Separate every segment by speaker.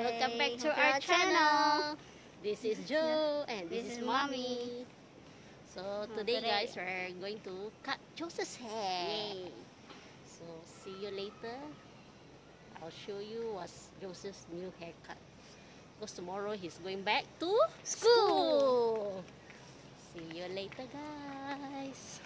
Speaker 1: Welcome back to our channel. This is Joe and this, is Mommy. So today, guys, we're going to cut Joseph's hair. So see you later. I'll show you what's Joseph's new haircut. Because tomorrow he's going back to school. See you later, guys.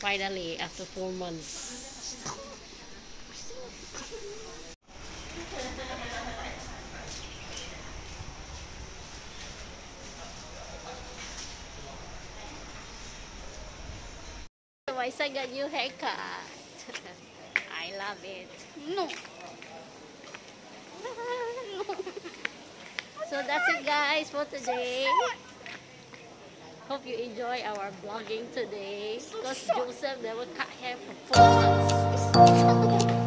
Speaker 1: Finally, after four months. My son got new haircut. I love it.
Speaker 2: No.
Speaker 1: So that's it guys for today. Hope you enjoy our vlogging today. Because Joseph never cut hair for four months.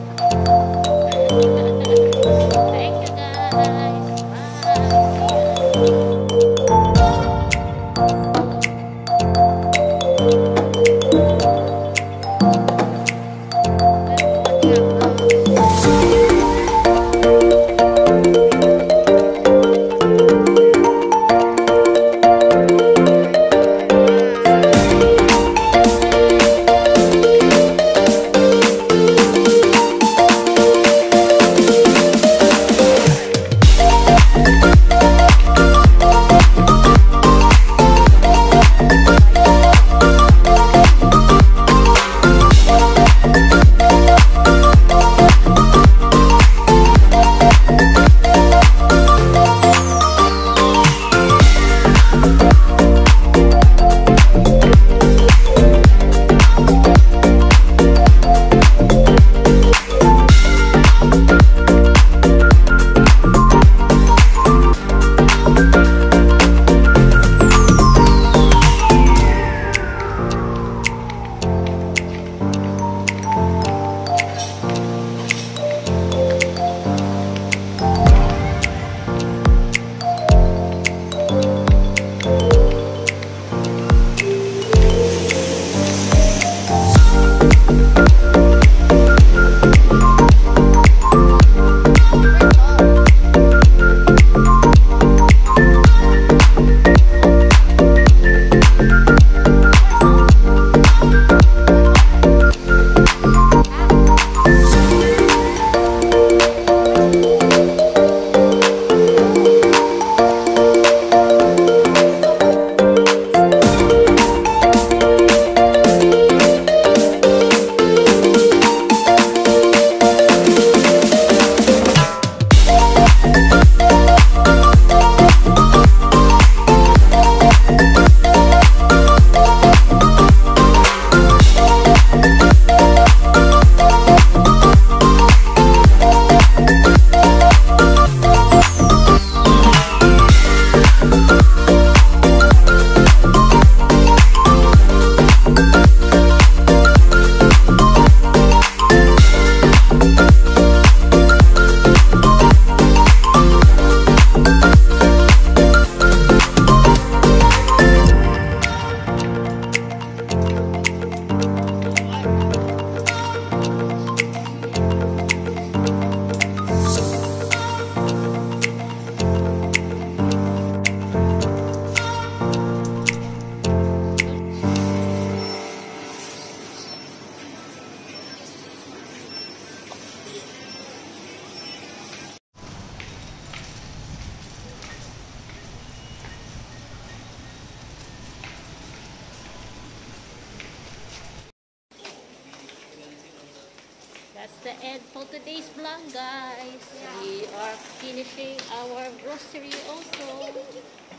Speaker 1: The end for today's vlog, guys. We are finishing our grocery also.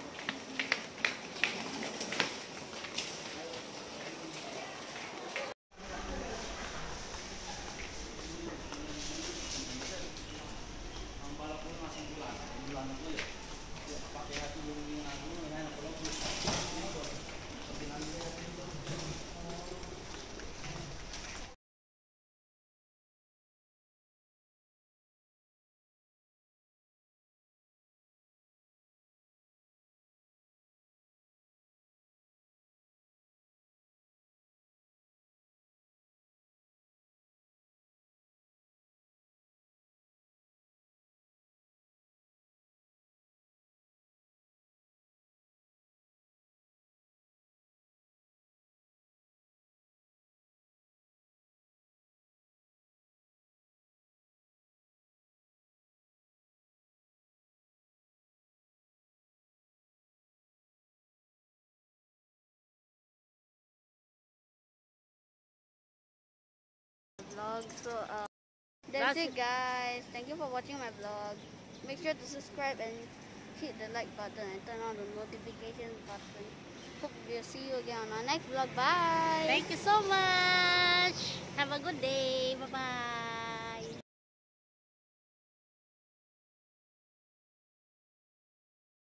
Speaker 2: Vlog. So uh, that's,
Speaker 1: That's it,
Speaker 2: guys. Thank you for watching my vlog. Make sure to subscribe and hit the like button and turn on the notification button. Hope we'll see you again on our next vlog. Bye.
Speaker 1: Thank you so much. Have a good day. Bye-bye.